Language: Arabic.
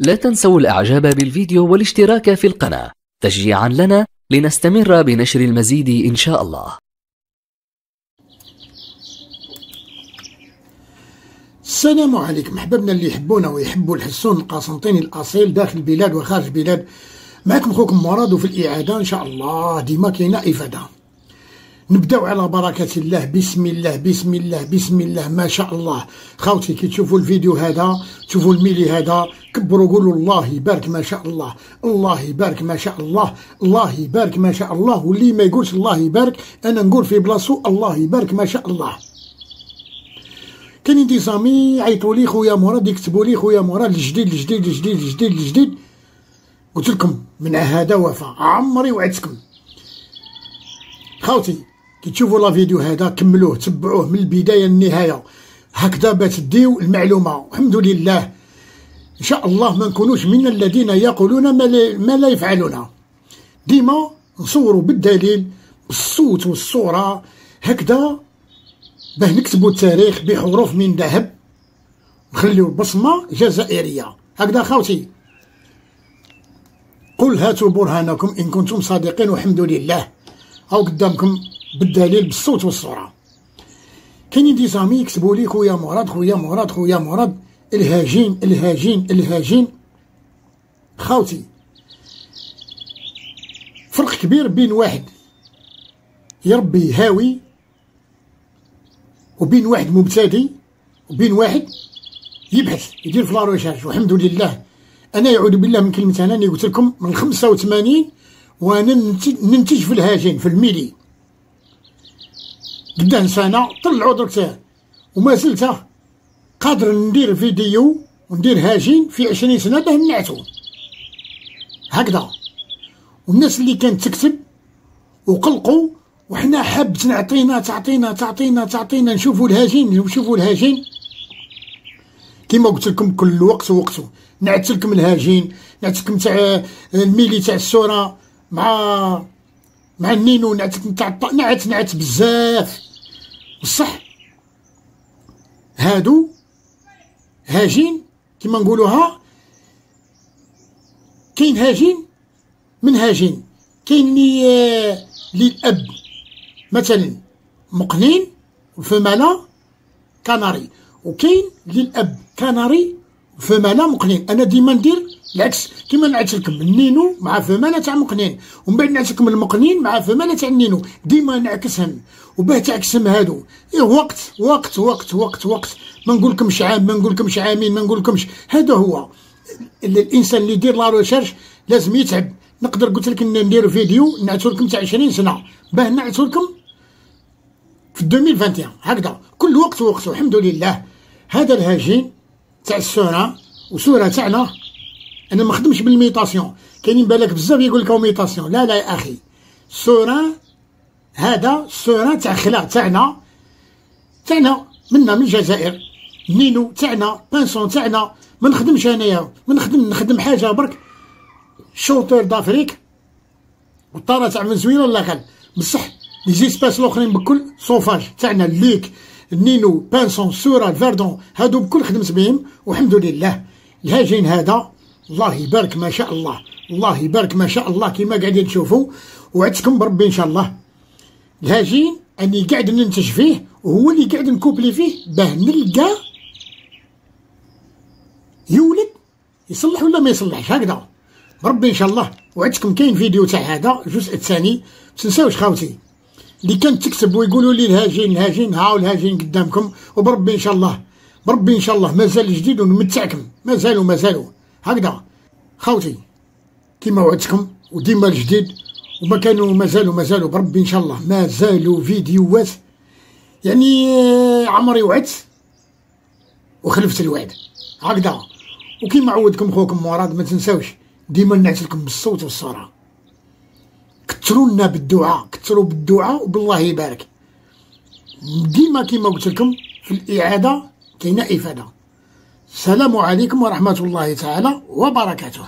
لا تنسوا الإعجاب بالفيديو والاشتراك في القناة تشجيعا لنا لنستمر بنشر المزيد إن شاء الله. السلام عليكم. أحبابنا اللي يحبونا ويحبوا الحسون القسنطيني الأصيل داخل البلاد وخارج البلاد معكم خوكم مراد وفي الإعادة إن شاء الله. ديما كاينة إفادة. نبداو على بركة الله. بسم الله بسم الله بسم الله. ما شاء الله. خاوتي كي تشوفوا الفيديو هذا تشوفوا الميلي هذا كبروا قولوا الله يبارك ما شاء الله. الله يبارك ما شاء الله. الله يبارك ما شاء الله. واللي ما يقولش الله يبارك أنا نقول في بلاصتو الله يبارك ما شاء الله. كاينين دي زامي عيطوا لي خويا مراد يكتبوا لي خويا مراد الجديد الجديد الجديد الجديد الجديد. قلت لكم من هذا وفا عمري وعدتكم. خاوتي كي تشوفوا لا فيديو هذا كملوه تبعوه من البداية للنهاية. هكذا بتديو المعلومة. الحمد لله. إن شاء الله ما نكونوش من الذين يقولون ما لا, ما لا يفعلون. ديما نصوروا بالدليل بالصوت والصورة. هكذا باه نكتبوا التاريخ بحروف من ذهب نخليو بصمة جزائرية. هكذا خاوتي قل هاتوا برهانكم إن كنتم صادقين والحمد لله. هاو قدامكم بالدليل بالصوت والصورة. كاينين دي زامي يكتبوا لي خويا مراد خويا مراد خويا مراد. الهاجين الهاجين الهاجين. خاوتي. فرق كبير بين واحد يربي هاوي وبين واحد مبتدئ وبين واحد يبحث يدير في لا والحمد لله. أنا يعود بالله من كلمة أنا قلت لكم من 85 وأنا ننتج في الهاجين في الميلي. قدام سنة طلعوا درك وما زلت قادر ندير فيديو وندير هاجين في عشرين سنة باه نعتو. هكذا. والناس اللي كانت تكتب وقلقوا وحنا حاب تعطينا تعطينا تعطينا تعطينا نشوفوا الهاجين نشوفوا الهاجين كيما قلت لكم كل وقت ووقته نعت لكم الهاجين نعت لكم تاع الميلي تاع السوره مع مع النينو نعت نعت نعت بزاف. بصح هادو هاجين كيما نقولوها. كاين هاجين من هاجين. كاين لي الأب مثلا مقنين و femelle canari وكاين لاب canari femelle مقنين أنا ديما ندير العكس. كيما نعت لكم النينو مع femelle تاع مقنين ومن بعد نعت لكم المقنين مع femelle تاع النينو ديما نعكسهم. وباه تعكسهم هادو. إيه وقت وقت وقت وقت وقت. ما نقولكمش عام ما نقولكمش عامين ما نقولكمش. هذا هو. الإنسان اللي يدير la recherche لازم يتعب. نقدر قلت لك ندير فيديو نعتو لكم تاع 20 سنة. باه نعتو لكم في 2021 هكذا. كل وقت وقته الحمد لله. هذا الهاجين تاع السوره وسورة تاعنا أنا ما خدمش بالميتاسيون كاينين بالك بزاف يقول لك ميتاسيون لا لا يا أخي. سورة هذا السوره تاع خلاق تاعنا. تاعنا منا من الجزائر. نينو تاعنا بانسون تاعنا. ما نخدمش أنايا. ما نخدم نخدم حاجة برك. شوتور دافريك. والطارة تاع فنزويلا لا خل بصح لي زيسباس الأخرين بكل صوفاج تاعنا الليك النينو بانسون سورا الفاردون هادو بكل خدمت بهم والحمد لله. الهاجين هذا الله يبارك ما شاء الله. الله يبارك ما شاء الله كيما قاعدين تشوفوا وعدتكم بربي إن شاء الله. الهاجين أني قاعد ننتج فيه وهو اللي قاعد نكوبلي فيه باه نلقى يولد يصلح ولا ما يصلحش هكذا. بربي إن شاء الله. وعدتكم كاين فيديو تاع هذا الجزء الثاني. تنساوش خاوتي. اللي كانت تكتب ويقولوا لي الهاجين الهاجين هاو الهاجين قدامكم وبربي إن شاء الله بربي إن شاء الله مازال جديد ونمتعكم مازالوا مازالوا. هكذا. خاوتي كيما وعدتكم وديما الجديد وما كانوا مازالوا مازالوا بربي إن شاء الله مازالوا فيديوهات. يعني آه، عمري وعدت وخلفت الوعد. هكذا. وكيما عودكم خوكم مراد ما تنساوش ديما نعتلكم بالصوت والصورة كثروا لنا بالدعاء كثروا بالدعاء وبالله يبارك. ديما كيما قلت لكم في الإعادة كاينة إفادة. السلام عليكم ورحمة الله تعالى وبركاته.